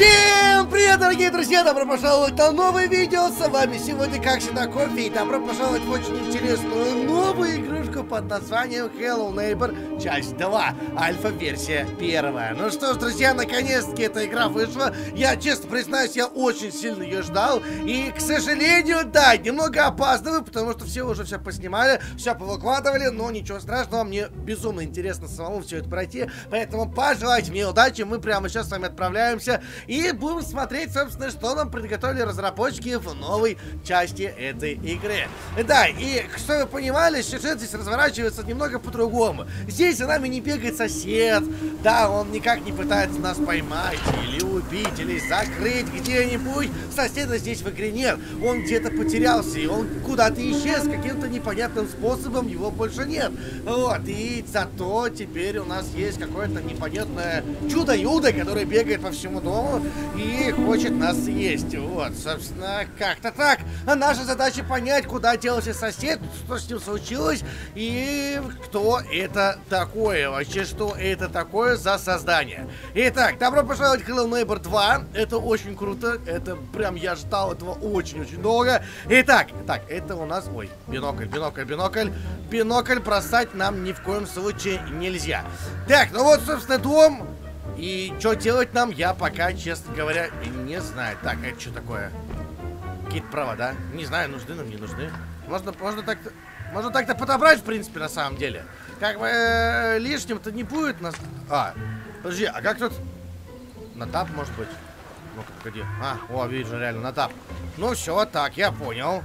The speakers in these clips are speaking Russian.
Всем привет, дорогие друзья! Добро пожаловать на новое видео! С вами сегодня, как всегда, Кофе. И добро пожаловать в очень интересную новую игрушку под названием Hello Neighbor, часть 2, альфа-версия первая. Ну что ж, друзья, наконец-таки эта игра вышла. Я, честно признаюсь, я очень сильно ее ждал. И, к сожалению, да, немного опаздываю, потому что все уже все поснимали, все повыкладывали, но ничего страшного, мне безумно интересно самому все это пройти. Поэтому пожелайте мне удачи, мы прямо сейчас с вами отправляемся и будем смотреть, собственно, что нам приготовили разработчики в новой части этой игры. Да, и что вы понимали, сюжет здесь разворачивается немного по-другому. Здесь за нами не бегает сосед, да, он никак не пытается нас поймать, или убить, или закрыть где-нибудь. Соседа здесь в игре нет, он где-то потерялся, и он куда-то исчез, каким-то непонятным способом его больше нет. Вот, и зато теперь у нас есть какое-то непонятное чудо-юдо, которое бегает по всему дому и хочет нас съесть. Вот, собственно, как-то так. А наша задача понять, куда делся сосед, что с ним случилось и кто это такое. Вообще, что это такое за создание. Итак, добро пожаловать в Hello Neighbor 2. Это очень круто. Это прям я ждал этого очень-очень долго. Итак, так, это у нас... Ой, бинокль, бинокль, бинокль. Бинокль бросать нам ни в коем случае нельзя. Так, ну вот, собственно, дом. И что делать нам, я пока, честно говоря, не знаю. Так, это что такое? Какие-то провода? Не знаю, нужны нам, не нужны. Можно, можно так-то... Можно так-то подобрать, в принципе, на самом деле. Как бы э, лишним-то не будет нас... А, подожди, а как тут... На тап, может быть? Ну-ка, погоди. А, о, вижу, реально, на тап. Ну, все, так, я понял.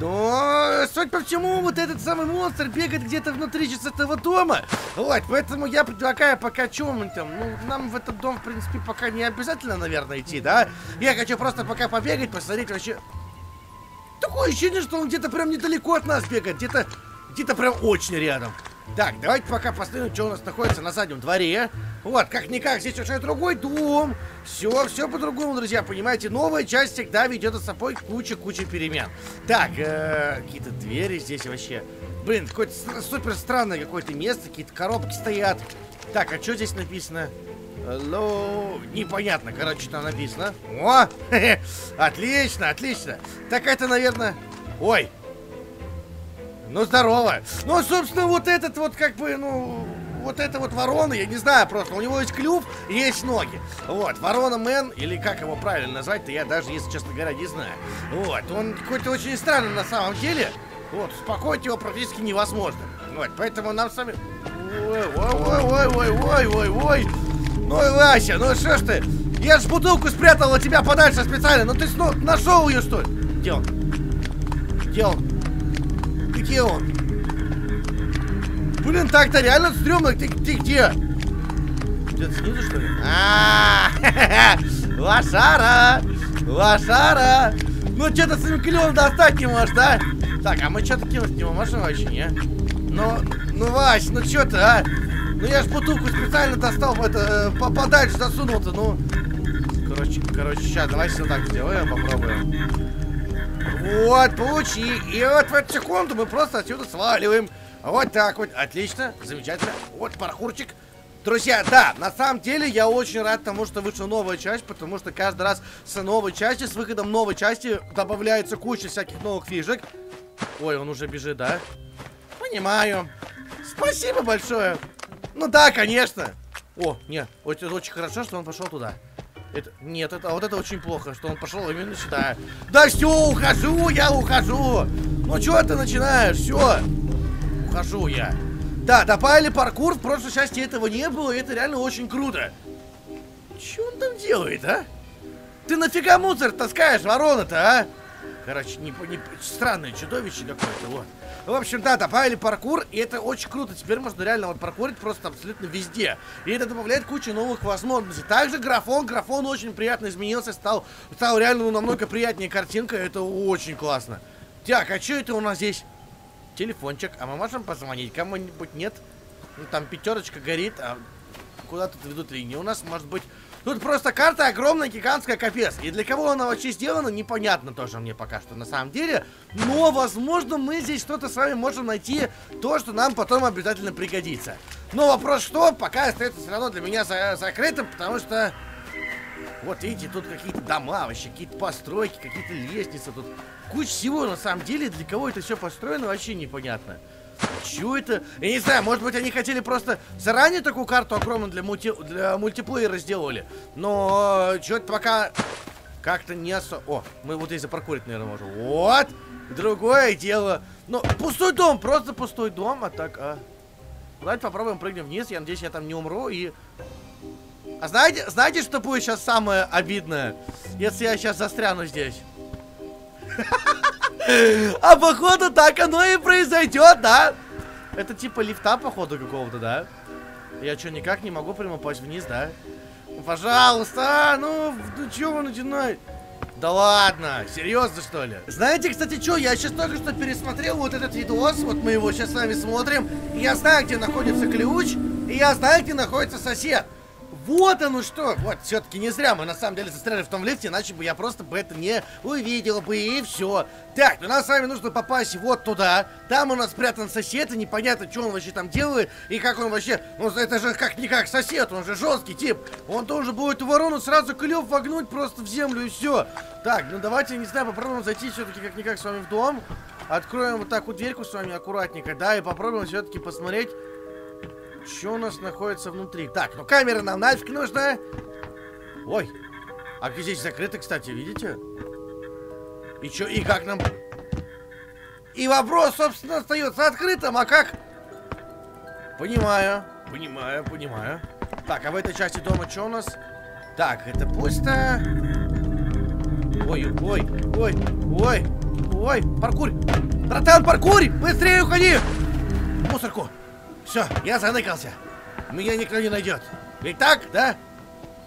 Но, суть по всему, вот этот самый монстр бегает где-то внутри сейчас этого дома. Вот, поэтому я предлагаю пока чем там, ну, нам в этот дом, в принципе, пока не обязательно, наверное, идти, да? Я хочу просто пока побегать, посмотреть вообще... Такое ощущение, что он где-то прям недалеко от нас бегает, где-то, где-то прям очень рядом. Так, давайте пока посмотрим, что у нас находится на заднем дворе. Вот, как-никак, здесь уже другой дом. Все, все по-другому, друзья, понимаете? Новая часть всегда ведет за собой куча-куча перемен. Так, э, какие-то двери здесь вообще. Блин, какое-то супер странное какое-то место, какие-то коробки стоят. Так, а что здесь написано? Hello. Непонятно, короче, там написано. О! Отлично, отлично. Так это, наверное... Ой, ну, здорово. Ну, собственно, вот этот вот, как бы, ну, вот это вот ворона, я не знаю просто, у него есть клюв есть ноги. Вот, ворона мэн, или как его правильно назвать-то, я даже, если честно говоря, не знаю. Вот, он какой-то очень странный на самом деле. Вот, успокоить его практически невозможно. Вот, поэтому нам с вами... Ой-ой-ой-ой-ой-ой-ой-ой. Ну, Вася, ну что ж ты? Я ж бутылку спрятал от тебя подальше специально, ну ты снова нашел ее, что ли? Где он? Где он? Блин, так-то реально стрёмно. Ты, ты где? Где-то снизу, что ли? А, Лошара! Лошара! Ну, что-то с этим клювом достать не можешь, да? Так, а мы что-то кинуть не можем вообще, не? Ну, ну, Вась, ну что ты, а? Ну, я ж бутылку специально достал, это, э, подальше засунул-то, ну. Короче, короче, сейчас, давай все так сделаем, попробуем. Вот, получи. И вот в эту секунду мы просто отсюда сваливаем. Вот так вот. Отлично. Замечательно. Вот паркурчик. Друзья, да, на самом деле я очень рад тому, что вышла новая часть, потому что каждый раз с новой части, с выходом новой части добавляется куча всяких новых фишек. Ой, он уже бежит, да? Понимаю. Спасибо большое. Ну да, конечно. О, нет, это очень хорошо, что он пошел туда. Это, нет, это, а вот это очень плохо, что он пошел именно сюда. Да все, ухожу, я ухожу. Ну что ты начинаешь? Все. Ухожу я. Да, добавили паркур, в прошлой части этого не было, и это реально очень круто. Что он там делает, а? Ты нафига мусор таскаешь, ворона-то, а? Короче, не, не, странное чудовище какое-то, вот. В общем, да, добавили паркур, и это очень круто. Теперь можно реально вот паркурить просто абсолютно везде. И это добавляет кучу новых возможностей. Также графон, графон очень приятно изменился, стал, стал реально ну, намного приятнее картинка. Это очень классно. Так, а что это у нас здесь? Телефончик. А мы можем позвонить кому-нибудь? Нет? Ну, там пятерочка горит, а куда тут ведут линии? У нас, может быть, Тут просто карта огромная, гигантская, капец. И для кого она вообще сделана, непонятно тоже мне пока что на самом деле. Но, возможно, мы здесь что-то с вами можем найти, то, что нам потом обязательно пригодится. Но вопрос что, пока остается все равно для меня за закрытым, потому что... Вот видите, тут какие-то дома вообще, какие-то постройки, какие-то лестницы тут. Куча всего, на самом деле, для кого это все построено, вообще непонятно. Чё это? Я не знаю, может быть, они хотели просто заранее такую карту огромную для, мульти... для мультиплеера сделали. Но что-то пока как-то не особо... О, мы вот здесь запаркурить, наверное, можем. Вот! Другое дело. Ну, пустой дом, просто пустой дом, а так, а... Давайте попробуем прыгнем вниз, я надеюсь, я там не умру и... А знаете, знаете, что будет сейчас самое обидное? Если я сейчас застряну здесь. А походу так оно и произойдет, да? Это типа лифта, походу, какого-то, да? Я что, никак не могу прямо попасть вниз, да? Ну, пожалуйста, а, ну, ну чё вы начинаете? Да ладно, серьезно что ли? Знаете, кстати, что, я сейчас только что пересмотрел вот этот видос, вот мы его сейчас с вами смотрим, я знаю, где находится ключ, и я знаю, где находится сосед. Вот оно что! Вот, все-таки не зря мы на самом деле застряли в том лифте, иначе бы я просто бы это не увидел бы, и все. Так, ну нам с вами нужно попасть вот туда. Там у нас спрятан сосед, и непонятно, что он вообще там делает, и как он вообще... Ну, это же как-никак сосед, он же жесткий тип. Он должен будет ворону сразу клев вогнуть просто в землю, и все. Так, ну давайте, не знаю, попробуем зайти все-таки как-никак с вами в дом. Откроем вот так вот дверьку с вами аккуратненько, да, и попробуем все-таки посмотреть, что у нас находится внутри? Так, ну камера нам нафиг нужна. Ой. А где здесь закрыто, кстати, видите? И что, и как нам... И вопрос, собственно, остается открытым, а как? Понимаю, понимаю, понимаю. Так, а в этой части дома что у нас? Так, это пусто. Ой, ой, ой, ой, ой, паркурь. Братан, паркурь! Быстрее уходи! Мусорку. Все, я заныкался. Меня никто не найдет. Ведь так, да?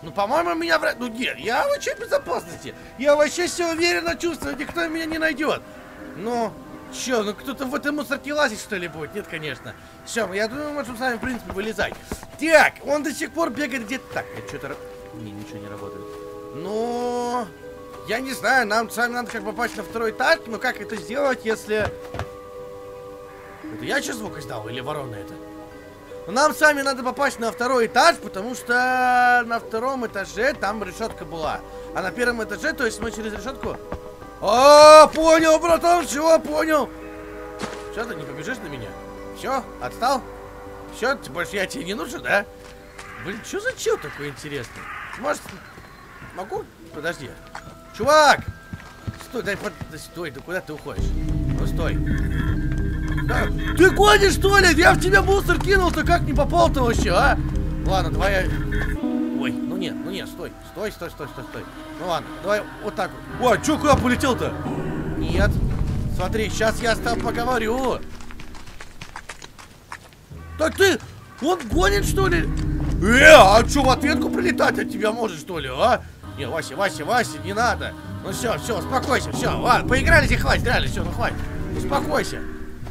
Ну, по-моему, меня врать... Ну, нет, я вообще в безопасности. Я вообще все уверенно чувствую, никто меня не найдет. Ну, че, ну кто-то в этом мусорке лазить, что ли, будет? Нет, конечно. Все, я думаю, можем с вами, в принципе, вылезать. Так, он до сих пор бегает где-то... Так, это что-то... Не, ничего не работает. Ну... Я не знаю, нам с вами надо как попасть на второй этаж, но как это сделать, если... Это я сейчас звук издал или ворона это? Нам с вами надо попасть на второй этаж, потому что на втором этаже там решетка была. А на первом этаже, то есть мы через решетку... О, понял, братан, чего, понял. Что ты не побежишь на меня? Все, отстал? Все, больше я тебе не нужен, да? Блин, что за чел такой интересный? Может, могу? Подожди. Чувак! Стой, дай, под... стой, да куда ты уходишь? Ну, стой. Ты гонишь, что ли? Я в тебя мусор кинул, ты как не попал-то вообще, а? Ладно, давай я... Ой, ну нет, ну нет, стой, стой, стой, стой, стой, стой. Ну ладно, давай вот так вот. Ой, чё, куда полетел-то? Нет. Смотри, сейчас я с тобой поговорю. Так ты, он гонит, что ли? Э, а что, в ответку прилетать от тебя может, что ли, а? Не, Вася, Вася, Вася, не надо. Ну все, все, успокойся, все, ладно, поиграли хватит, реально, все, ну хватит. Успокойся.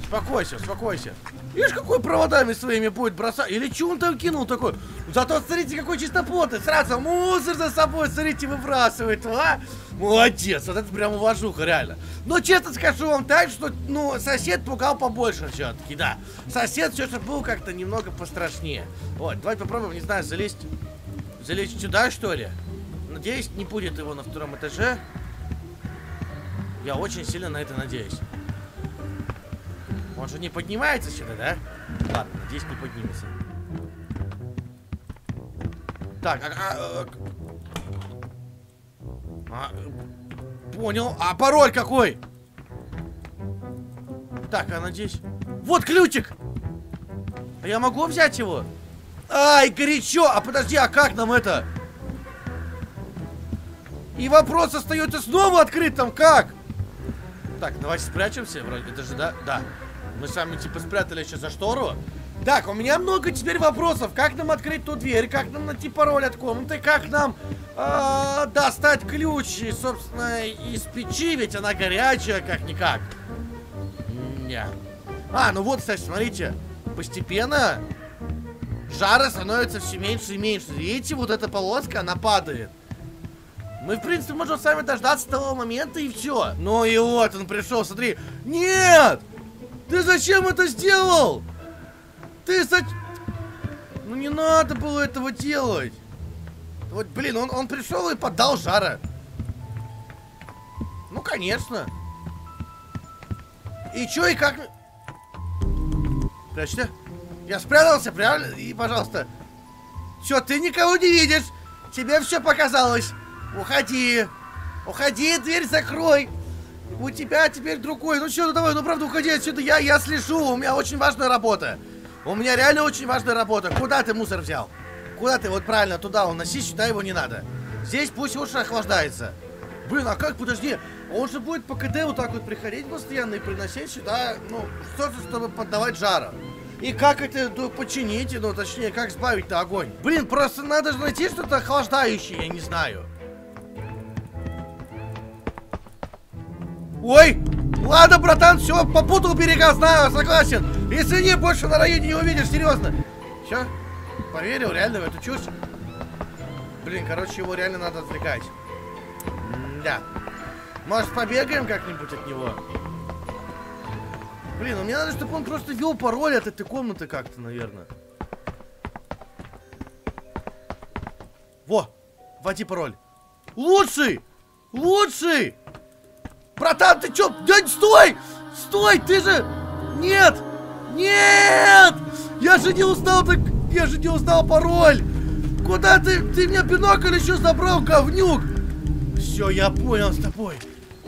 Успокойся, успокойся. Видишь, какой проводами своими будет бросать? Или что он там кинул такой? Зато смотрите, какой чистоплотный. Сразу мусор за собой, смотрите, выбрасывает, а? Молодец, вот это прям уважуха, реально. Но честно скажу вам так, что, ну, сосед пугал побольше все-таки, да. Сосед все-таки был как-то немного пострашнее. Вот, давайте попробуем, не знаю, залезть, залезть сюда, что ли? Надеюсь, не будет его на втором этаже. Я очень сильно на это надеюсь. Он же не поднимается сюда, да? Ладно, здесь не поднимется. Так, а, а, а, Понял. А пароль какой? Так, а надеюсь... Вот ключик! А я могу взять его? Ай, горячо! А подожди, а как нам это? И вопрос остается снова открытым. Как? Так, давайте спрячемся. Вроде это же, да? Да. Мы сами типа спрятали сейчас за штору. Так, у меня много теперь вопросов. Как нам открыть ту дверь? Как нам найти пароль от комнаты? Как нам э, достать ключ, и, собственно, из печи? Ведь она горячая, как-никак. Не. А, ну вот, кстати, смотрите. Постепенно жара становится все меньше и меньше. Видите, вот эта полоска, она падает. Мы, в принципе, можем сами дождаться того момента и все. Ну и вот он пришел, смотри. Нет! Ты зачем это сделал? Ты за... Ну не надо было этого делать. Вот, блин, он, он пришел и подал жара. Ну, конечно. И чё, и как... Прячься. Я спрятался, прям, и, пожалуйста. Все, ты никого не видишь. Тебе все показалось. Уходи. Уходи, дверь закрой. У тебя теперь другой. Ну что, ну давай, ну правда, уходи отсюда. Я, я слежу. У меня очень важная работа. У меня реально очень важная работа. Куда ты мусор взял? Куда ты? Вот правильно, туда уноси, сюда его не надо. Здесь пусть лучше охлаждается. Блин, а как? Подожди. Он же будет по КД вот так вот приходить постоянно и приносить сюда, ну, что-то, чтобы поддавать жара. И как это ну, починить, ну, точнее, как сбавить-то огонь? Блин, просто надо же найти что-то охлаждающее, я не знаю. Ой! Ладно, братан, все, попутал берега, знаю, согласен. Если не, больше на районе не увидишь, серьезно. Все, поверил реально в эту чушь. Блин, короче, его реально надо отвлекать. да. Может, побегаем как-нибудь от него? Блин, ну мне надо, чтобы он просто вел пароль от этой комнаты как-то, наверное. Во! Вводи пароль. Лучший! Лучший! Братан, ты чё? Да стой! Стой, ты же... Нет! Нет! Я же не узнал так... Я же не узнал пароль! Куда ты? Ты мне бинокль еще забрал, говнюк! Все, я понял с тобой.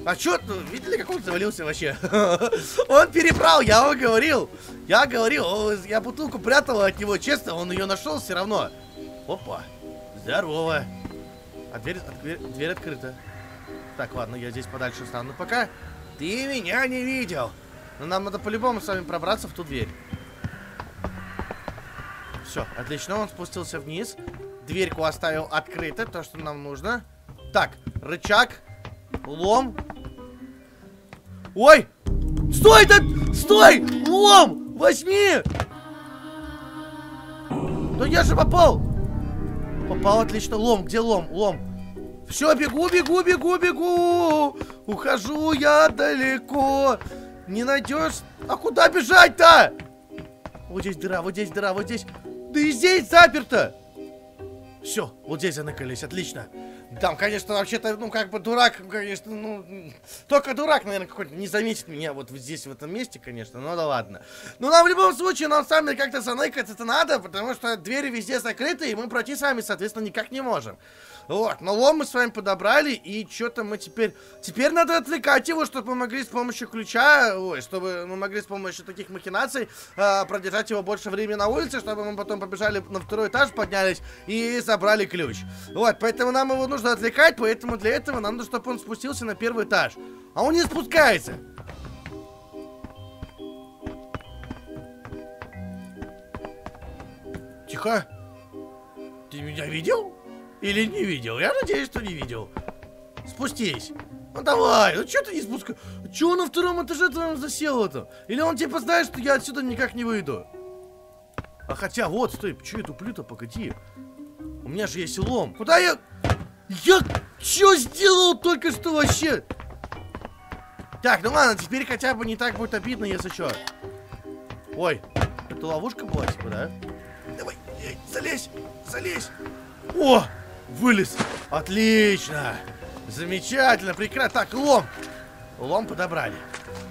А чё, видели, как он завалился вообще? он перебрал, я вам говорил. Я говорил, я бутылку прятал от него, честно, он ее нашел все равно. Опа, здорово. А дверь, дверь открыта. Так, ладно, я здесь подальше стану пока. Ты меня не видел. Но нам надо по-любому с вами пробраться в ту дверь. Все, отлично, он спустился вниз. Дверьку оставил открытой, то, что нам нужно. Так, рычаг, лом, Ой! Стой, да! Стой! Лом! Возьми! Да я же попал! Попал отлично. Лом, где лом? Лом. Все, бегу, бегу, бегу, бегу! Ухожу я далеко. Не найдешь? А куда бежать-то? Вот здесь дыра, вот здесь дыра, вот здесь. Да и здесь заперто! Все, вот здесь заныкались, отлично. Там, конечно, вообще-то, ну, как бы дурак, конечно, ну, только дурак, наверное, какой-то не заметит меня вот здесь, в этом месте, конечно, ну да ладно. Но нам в любом случае, нам сами как-то заныкаться-то надо, потому что двери везде закрыты, и мы пройти с вами, соответственно, никак не можем. Вот, но лом мы с вами подобрали, и что-то мы теперь... Теперь надо отвлекать его, чтобы мы могли с помощью ключа, ой, чтобы мы могли с помощью таких махинаций э, продержать его больше времени на улице, чтобы мы потом побежали на второй этаж, поднялись и забрали ключ. Вот, поэтому нам его нужно отвлекать, поэтому для этого нам нужно, чтобы он спустился на первый этаж. А он не спускается. Тихо. Ты меня видел? Или не видел? Я надеюсь, что не видел. Спустись. Ну давай, ну что ты не спускай? Че он на втором этаже там засел это? Или он типа знает, что я отсюда никак не выйду? А хотя, вот, стой, что я туплю-то, погоди. У меня же есть лом. Куда я... Я что сделал только что вообще? Так, ну ладно, теперь хотя бы не так будет обидно, если что. Ой, это ловушка была, типа, да? Давай, эй, залезь, залезь. О, Вылез. Отлично. Замечательно, прекрасно. Так, лом. Лом подобрали.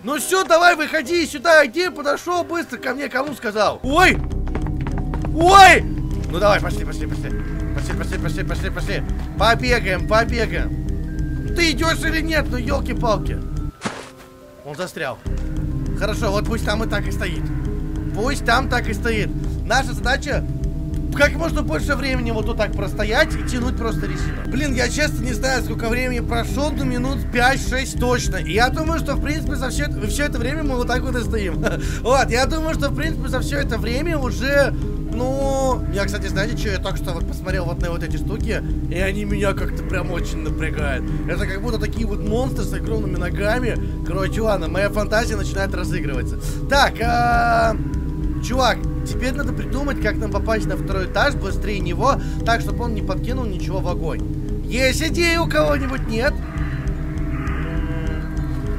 Ну все, давай, выходи сюда, иди, подошел быстро ко мне, кому сказал? Ой! Ой! Ну давай, пошли, пошли, пошли. Пошли, пошли, пошли, пошли, пошли. Побегаем, побегаем. Ты идешь или нет? Ну елки-палки. Он застрял. Хорошо, вот пусть там и так и стоит. Пусть там так и стоит. Наша задача как можно больше времени вот тут так простоять и тянуть просто резину. Блин, я честно не знаю, сколько времени прошло, но минут 5-6 точно. И я думаю, что в принципе за все, все это время мы вот так вот и стоим. Вот, я думаю, что в принципе за все это время уже ну, я, кстати, знаете, что я только что вот посмотрел вот на вот эти штуки, и они меня как-то прям очень напрягают. Это как будто такие вот монстры с огромными ногами. Короче, ладно, моя фантазия начинает разыгрываться. Так, а... Чувак, теперь надо придумать, как нам попасть на второй этаж быстрее него, так, чтобы он не подкинул ничего в огонь. Есть идеи у кого-нибудь? Нет?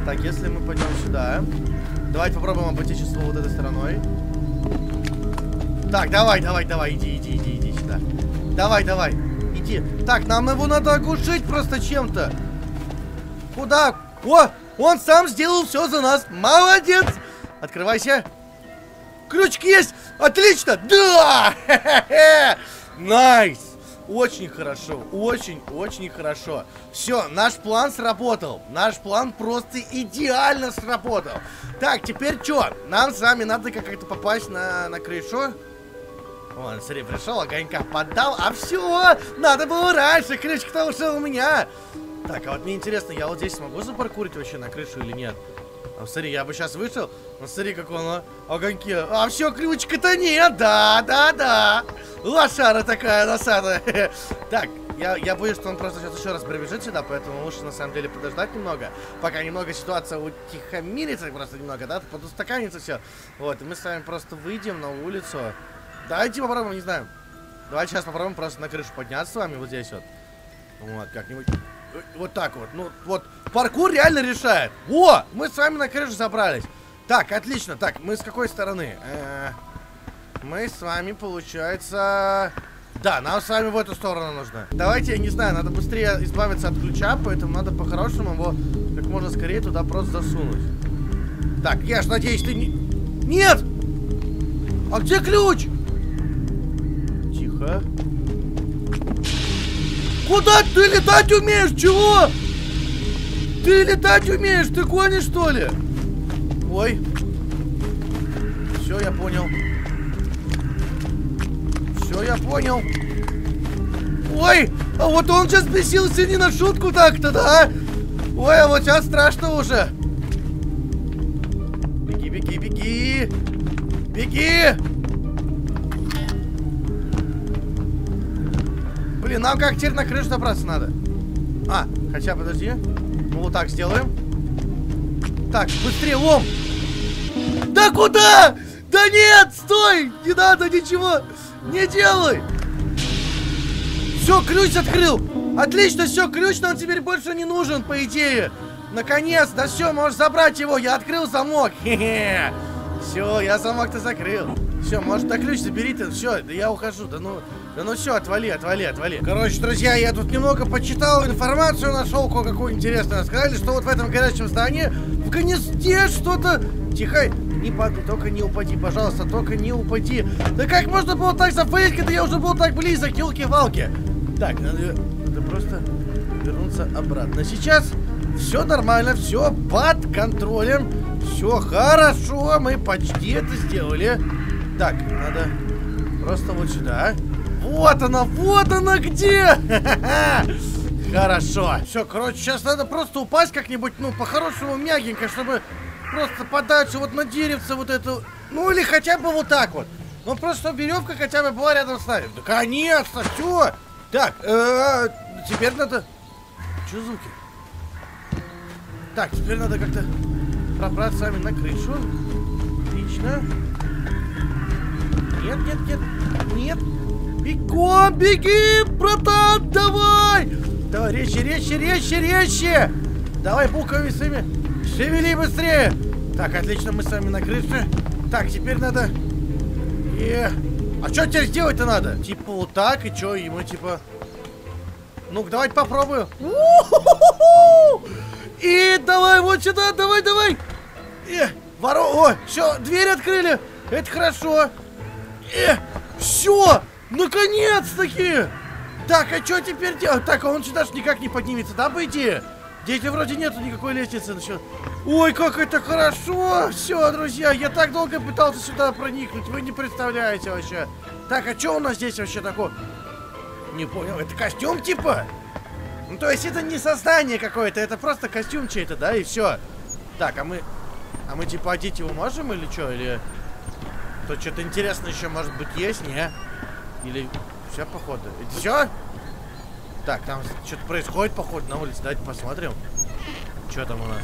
Так, если мы пойдем сюда... Давайте попробуем обойти число вот этой стороной. Так, давай, давай, давай, иди, иди, иди, иди сюда. Давай, давай. Иди. Так, нам его надо оглушить просто чем-то. Куда? О, он сам сделал все за нас. Молодец. Открывайся. Ключик есть. Отлично. Да. Nice. Очень хорошо, очень-очень хорошо. Все, наш план сработал. Наш план просто идеально сработал. Так, теперь что? Нам с вами надо как-то попасть на, на крышу. Вон, смотри, пришел, огонька поддал, а все, надо было раньше, крышка-то уже у меня. Так, а вот мне интересно, я вот здесь смогу запаркурить вообще на крышу или нет? А смотри, я бы сейчас вышел, ну смотри, как он, а, огоньки. А все, ключика-то нет, да, да, да. Лошара такая носатая. Так, я, я боюсь, что он просто сейчас еще раз прибежит сюда, поэтому лучше на самом деле подождать немного, пока немного ситуация утихомирится просто немного, да, подустаканится все. Вот, и мы с вами просто выйдем на улицу. Давайте попробуем, не знаю. Давайте сейчас попробуем просто на крышу подняться с вами вот здесь вот. Вот, как-нибудь. Вот так вот. Ну, вот, паркур реально решает. О, мы с вами на крышу забрались. Так, отлично. Так, мы с какой стороны? Э -э мы с вами, получается... Да, нам с вами в эту сторону нужно. Давайте, я не знаю, надо быстрее избавиться от ключа, поэтому надо по-хорошему его как можно скорее туда просто засунуть. Так, я ж надеюсь, ты не... Нет! А где ключ? Тихо. Куда ты летать умеешь? Чего? Ты летать умеешь? Ты гонишь, что ли? Ой. Все, я понял. Все, я понял. Ой, а вот он сейчас бесился не на шутку так-то, да? Ой, а вот сейчас страшно уже. Беги, беги, беги. Беги! Блин, нам как теперь на крышу добраться надо? А, хотя, подожди. Мы вот так сделаем. Так, быстрее, лом! Да куда? Да нет, стой! Не надо ничего! Не делай! Все, ключ открыл! Отлично, все, ключ нам теперь больше не нужен, по идее. Наконец, да все, можешь забрать его, я открыл замок. Хе-хе. Все, я замок-то закрыл. Все, может, да ключ забери ты, все, да я ухожу, да ну... Да ну все, отвали, отвали, отвали. Короче, друзья, я тут немного почитал информацию, нашел кое-какую интересную. Сказали, что вот в этом горячем здании в гнезде что-то... Тихо, не падай, только не упади, пожалуйста, только не упади. Да как можно было так зафейлить, когда я уже был так близок, елки-валки? Так, надо, надо просто вернуться обратно. Сейчас все нормально, все под контролем, все хорошо, мы почти это сделали. Так, надо просто вот сюда. Вот она, вот она где! Хорошо. Все, короче, сейчас надо просто упасть как-нибудь, ну, по-хорошему, мягенько, чтобы просто подальше вот на деревце вот эту... Ну, или хотя бы вот так вот. Ну, просто веревка хотя бы была рядом с нами. Наконец-то, все! Так, э, теперь надо... Что звуки? Так, теперь надо как-то пробраться с на крышу. Отлично. Нет, нет, нет, нет. Бегом, беги, братан, давай! Давай, резче, резче, резче, резче! Давай пуговицами, шевели быстрее! Так, отлично, мы с вами на крыше. Так, теперь надо... И... А что теперь сделать-то надо? Типа вот так, и что, ему типа... Ну-ка, давайте попробую. И давай вот сюда, давай, давай! И, воро... О, все, дверь открыли! Это хорошо! И, все! Наконец-таки! Так, а что теперь делать? Так, а он сюда же никак не поднимется, да, по идее? Дети вроде нету никакой лестницы. Насчет... Ой, как это хорошо! Все, друзья, я так долго пытался сюда проникнуть, вы не представляете вообще. Так, а что у нас здесь вообще такое? Не понял, это костюм типа? Ну, то есть это не создание какое-то, это просто костюм чей-то, да, и все. Так, а мы... А мы типа одеть его можем или что? Или... То что-то интересное еще может быть есть, не? Или все, походу? Это все? Так, там что-то происходит, походу, на улице. Давайте посмотрим. Что там у нас?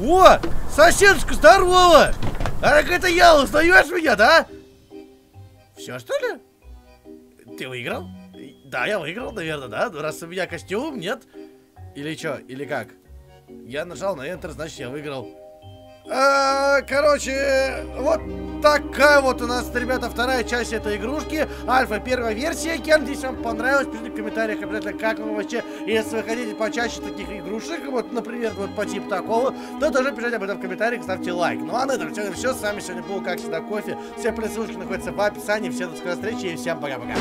О! Соседушка, здорово! А так это я, узнаешь меня, да? Все, что ли? Ты выиграл? Да, я выиграл, наверное, да? Раз у меня костюм, нет? Или что? Или как? Я нажал на Enter, значит я выиграл. Э, короче, вот такая вот у нас, ребята, вторая часть этой игрушки. Альфа, первая версия. Кен, здесь вам понравилось, пишите в комментариях обязательно, как вам вообще. Если вы хотите почаще таких игрушек, вот, например, вот по типу такого, то тоже пишите об этом в комментариях, ставьте лайк. Ну а на этом сегодня все. С вами сегодня был, как всегда, Кофе. Все ссылочки находятся в описании. Всем до скорой встречи и всем пока-пока.